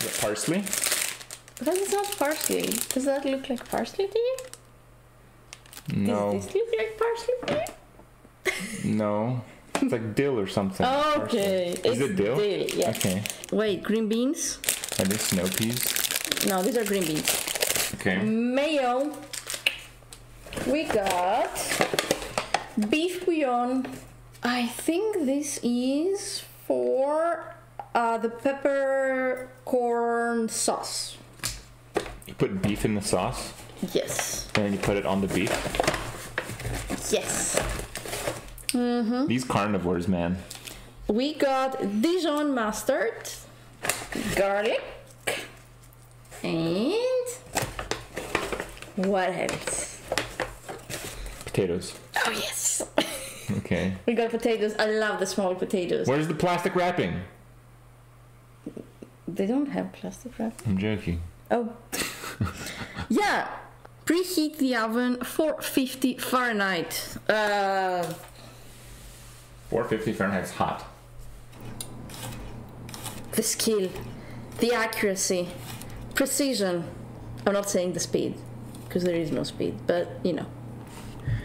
Is it parsley? That is not parsley. Does that look like parsley to you? No, Does this look like parsley to you? no. It's like dill or something. Okay. Parsley. Is it's it dill? yes. Okay. Wait, green beans? Are these snow peas? No, these are green beans. Okay. Mayo. We got beef bouillon. I think this is for uh, the peppercorn sauce. You put beef in the sauce, Yes. and then you put it on the beef. Yes. These carnivores, man. We got Dijon mustard, garlic, and what else? Potatoes. Oh yes. Okay. we got potatoes. I love the small potatoes. Where's the plastic wrapping? They don't have plastic wrap. I'm joking. Oh. yeah. Preheat the oven 450 Fahrenheit. Uh, 450 Fahrenheit's hot. the skill, the accuracy, precision. I'm not saying the speed, because there is no speed, but you know.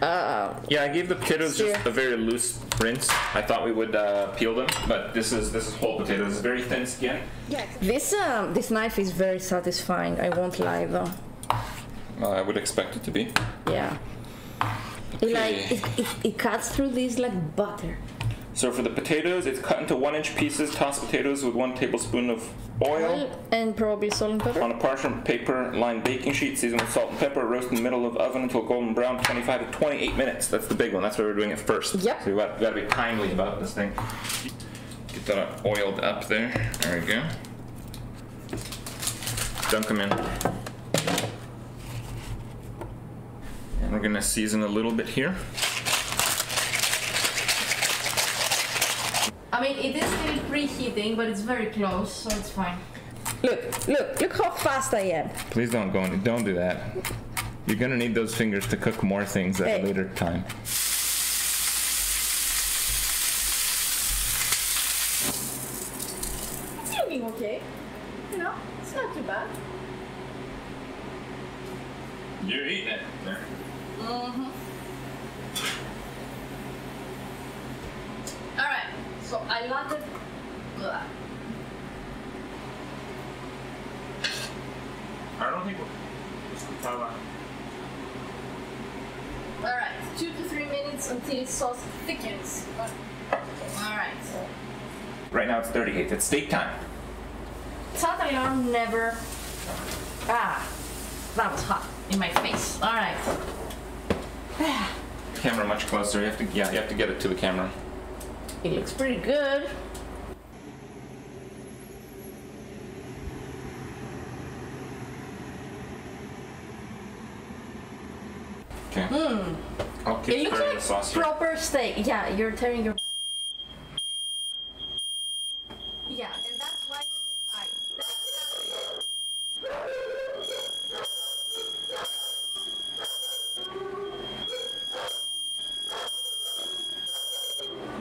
Uh, Yeah, I gave the potatoes just a very loose rinse. I thought we would uh, peel them, but this is this is whole potatoes. It's very thin skin. Yes. this um, this knife is very satisfying. I won't lie though. Uh, I would expect it to be. Yeah. It like it, it, it cuts through this like butter. So for the potatoes, it's cut into one inch pieces. Toss potatoes with one tablespoon of oil. And probably salt and pepper. On a parchment paper lined baking sheet, season with salt and pepper, roast in the middle of oven until golden brown, 25 to 28 minutes. That's the big one. That's why we're doing it first. Yep. So we got, got to be timely about this thing. Get that oiled up there. There we go. Dunk them in. And we're gonna season a little bit here. I mean, it is still preheating, but it's very close, so it's fine. Look, look, look how fast I am. Please don't go in. Don't do that. You're gonna need those fingers to cook more things at Hey. a later time. It's looking okay. You know, it's not too bad. You're eating it. Alright, so I landed. Ugh. I don't think. we're Alright, two to three minutes until the sauce thickens. Alright. Right now it's 38. It's steak time. That alarm never. Ah, that was hot in my face. Alright. Camera much closer. You have to. Yeah, you have to get it to the camera. It looks pretty good. Okay. Hmm. Keep It looks like sauce proper steak. Yeah, you're tearing your. Yeah, and that's why you decide.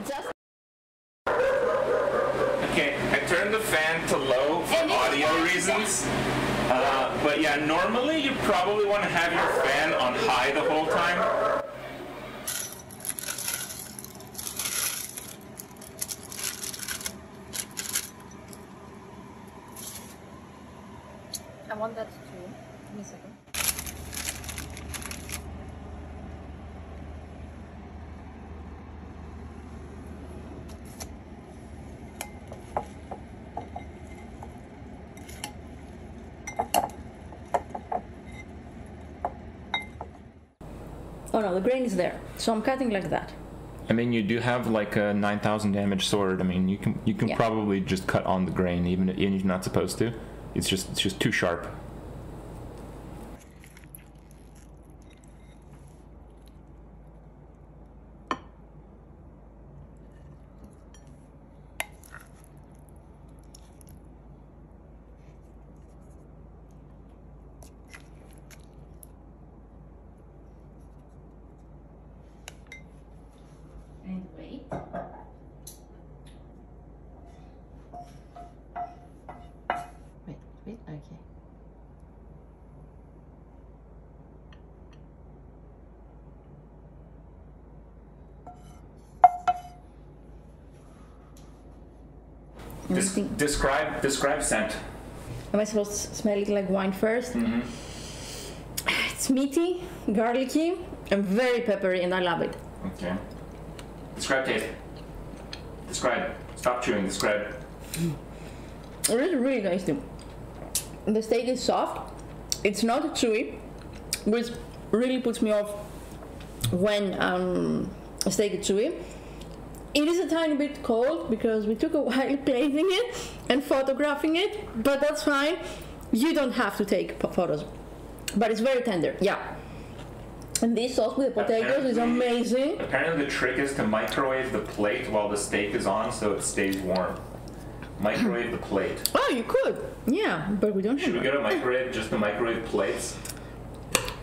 Just Okay, I turned the fan to low for And audio reasons. Uh, but yeah, normally you probably want to have your fan on high the whole time. I want that too. Give me a second. Oh no, the grain is there. So I'm cutting like that. I mean, you do have like a 9,000 damage sword. I mean, you can you can Yeah. probably just cut on the grain, even if you're not supposed to. It's just it's just too sharp. Wait, wait, okay. Des describe describe scent. Am I supposed to smell it like wine 1st mm -hmm. It's meaty, garlicky, and very peppery, and I love it. Okay. Describe taste. Describe. Stop chewing. Describe. It is really tasty. The steak is soft. It's not chewy, which really puts me off when um, a steak is chewy. It is a tiny bit cold because we took a while plating it and photographing it, but that's fine. You don't have to take photos. But it's very tender, yeah. And this sauce with the potatoes is amazing. Apparently, the trick is to microwave the plate while the steak is on, so it stays warm. Microwave the plate. Oh, you could, yeah, but we don't Should we get a microwave just to microwave plates?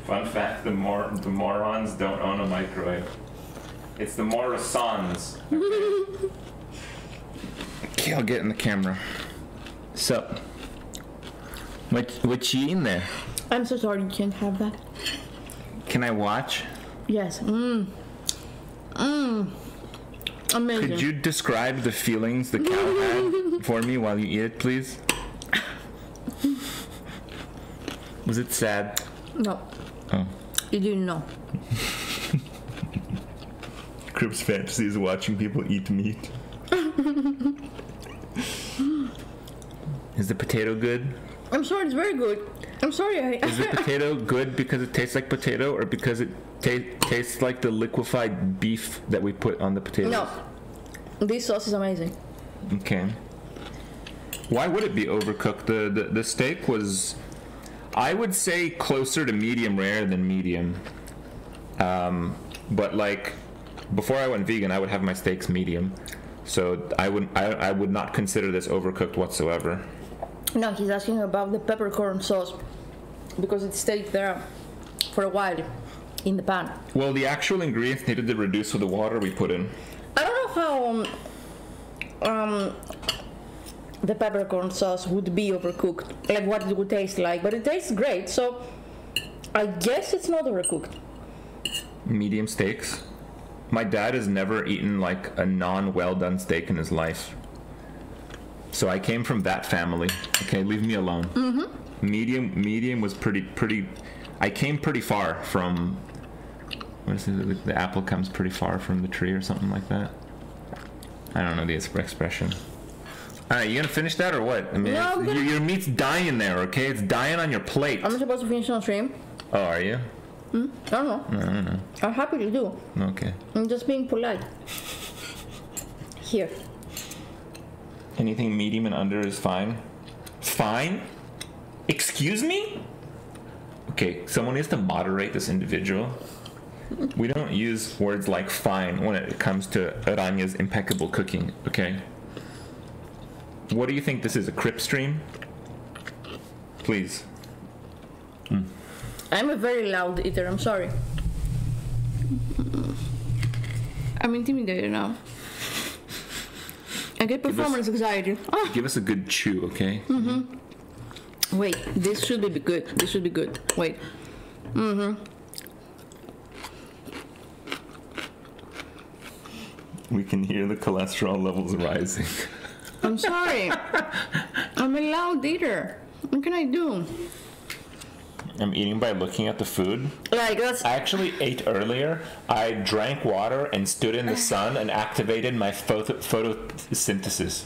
Fun fact: the mor the morons don't own a microwave. It's the Morrisons. Okay, I'll get in the camera. So, what what you eating there? I'm so sorry you can't have that. Can I watch? Yes. Mmm. Mmm. Amazing. Could you describe the feelings the cow had for me while you eat it, please? Was it sad? No. Oh. You didn't know. Kripp's fantasy is watching people eat meat. is the potato good? I'm sorry, it's very good. I'm sorry. I, Is the potato good because it tastes like potato, or because it ta- tastes like the liquefied beef that we put on the potato? no. This sauce is amazing. Okay. Why would it be overcooked? The, the the steak was, I would say, closer to medium rare than medium. Um, but like, before I went vegan, I would have my steaks medium, so I would I, I would not consider this overcooked whatsoever. No, he's asking about the peppercorn sauce because it stayed there for a while in the pan. Well, the actual ingredients needed to reduce with the water we put in. I don't know how um, um, the peppercorn sauce would be overcooked, like what it would taste like, but it tastes great. So I guess it's not overcooked. medium steaks. My dad has never eaten like a non well done steak in his life. So I came from that family. Okay, leave me alone. Mm-hmm. Medium medium was pretty pretty I came pretty far from what is it the, the apple comes pretty far from the tree or something like that. I don't know the expression. All right, you gonna finish that or what? I mean, No, gonna- your, your meat's dying there. Okay, it's dying on your plate. I'm supposed to finish on stream. oh, are you? I don't know. I don't know. I'm happy to do. Okay. I'm just being polite. Here. Anything medium and under is fine. Fine? Excuse me? Okay, someone needs to moderate this individual. We don't use words like fine when it comes to Aranya's impeccable cooking, okay? What do you think this is, a Kripp stream? Please. Hmm. I'm a very loud eater, I'm sorry. I'm intimidated now. I get us- performance anxiety. Ah, Give us a good chew, okay? wait, this should be good. This should be good. Wait. Mm-hmm. We can hear the cholesterol levels rising. I'm sorry. I'm a loud eater. What can I do? I'm eating by looking at the food. Like, that's. I actually ate earlier. I drank water and stood in the sun and activated my photo- photosynthesis.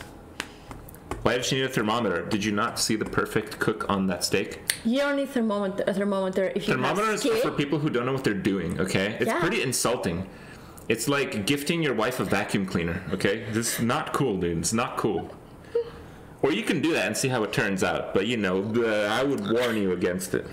Why did you need a thermometer? Did you not see the perfect cook on that steak? You don't need thermometer, a thermometer if you Thermometer is for people who don't know what they're doing, okay? It's Yeah. pretty insulting. It's like gifting your wife a vacuum cleaner, okay? This is not cool, dude. It's not cool. Or you can do that and see how it turns out, but you know, uh, I would warn you against it.